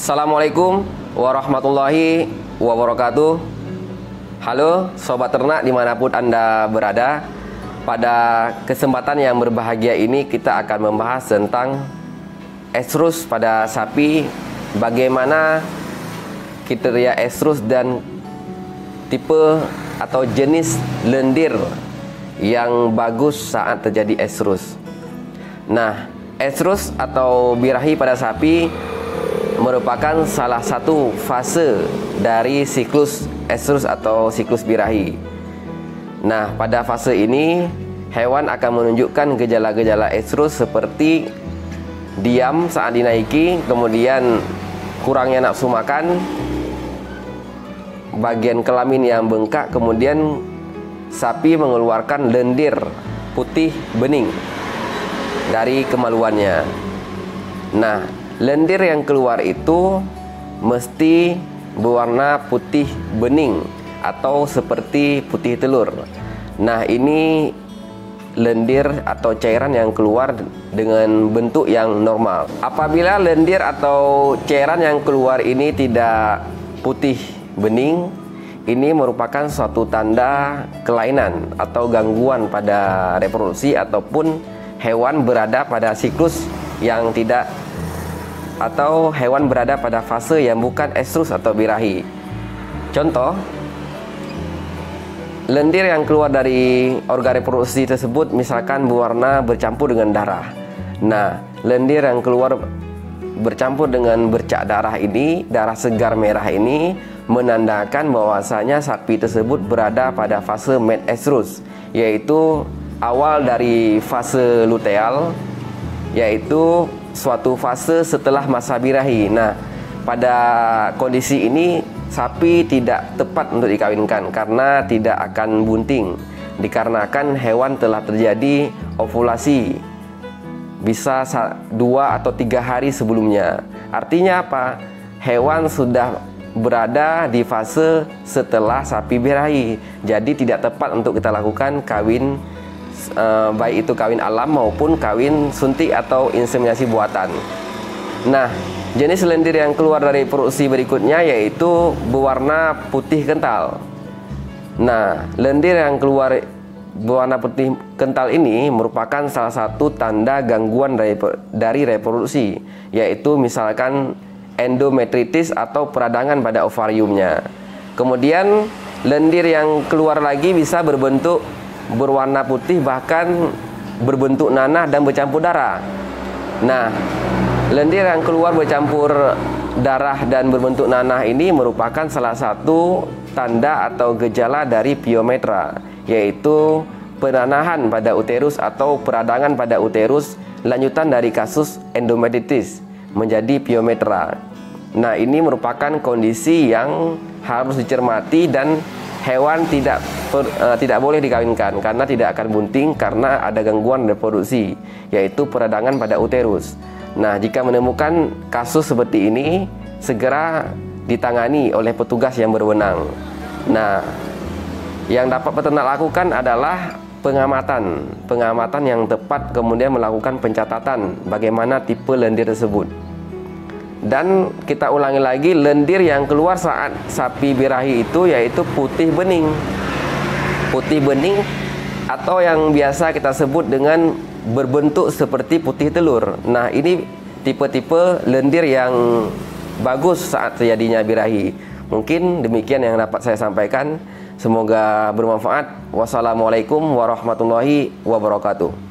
Assalamualaikum warahmatullahi wabarakatuh. Halo Sobat Ternak di mana pun Anda berada Pada kesempatan yang berbahagia ini kita akan membahas tentang Estrus pada sapi. Bagaimana kriteria estrus dan tipe atau jenis lendir yang bagus saat terjadi estrus Nah, estrus atau birahi pada sapi merupakan salah satu fase dari siklus estrus atau siklus birahi. Nah, pada fase ini hewan akan menunjukkan gejala-gejala estrus seperti diam saat dinaiki, kemudian kurangnya nafsu makan, bagian kelamin yang bengkak, kemudian sapi mengeluarkan lendir putih bening dari kemaluannya. Nah, lendir yang keluar itu mesti berwarna putih bening atau seperti putih telur. Nah, ini lendir atau cairan yang keluar dengan bentuk yang normal. Apabila lendir atau cairan yang keluar ini tidak putih bening, ini merupakan suatu tanda kelainan atau gangguan pada reproduksi ataupun hewan berada pada siklus yang tidak atau hewan berada pada fase yang bukan estrus atau birahi. Contoh, lendir yang keluar dari organ reproduksi tersebut misalkan berwarna bercampur dengan darah. Nah, lendir yang keluar bercampur dengan bercak darah ini, darah segar merah ini menandakan bahwasanya sapi tersebut berada pada fase med estrus, yaitu awal dari fase luteal yaitu suatu fase setelah masa birahi. Nah, pada kondisi ini sapi tidak tepat untuk dikawinkan karena tidak akan bunting dikarenakan hewan telah terjadi ovulasi bisa dua atau tiga hari sebelumnya. Artinya apa? Hewan sudah berada di fase setelah sapi birahi. Jadi tidak tepat untuk kita lakukan kawin uh, baik itu kawin alam maupun kawin suntik atau inseminasi buatan. Nah, jenis lendir yang keluar dari produksi berikutnya yaitu berwarna putih kental. Nah, lendir yang keluar berwarna putih kental ini merupakan salah satu tanda gangguan dari, dari reproduksi, yaitu misalkan endometritis atau peradangan pada ovariumnya. Kemudian lendir yang keluar lagi bisa berbentuk berwarna putih bahkan berbentuk nanah dan bercampur darah. Nah, lendir yang keluar bercampur darah dan berbentuk nanah ini merupakan salah satu tanda atau gejala dari piometra, yaitu penanahan pada uterus atau peradangan pada uterus lanjutan dari kasus endometritis menjadi piometra. Nah, ini merupakan kondisi yang harus dicermati dan hewan tidak per, uh, tidak boleh dikawinkan karena tidak akan bunting karena ada gangguan reproduksi yaitu peradangan pada uterus. Nah, jika menemukan kasus seperti ini segera ditangani oleh petugas yang berwenang. Nah, yang dapat peternak lakukan adalah pengamatan, pengamatan yang tepat kemudian melakukan pencatatan bagaimana tipe lendir tersebut. Dan kita ulangi lagi lendir yang keluar saat sapi birahi itu yaitu putih bening. Putih bening atau yang biasa kita sebut dengan berbentuk seperti putih telur. Nah, ini tipe-tipe lendir yang bagus saat terjadinya birahi. Mungkin demikian yang dapat saya sampaikan. Semoga bermanfaat. Wassalamualaikum warahmatullahi wabarakatuh.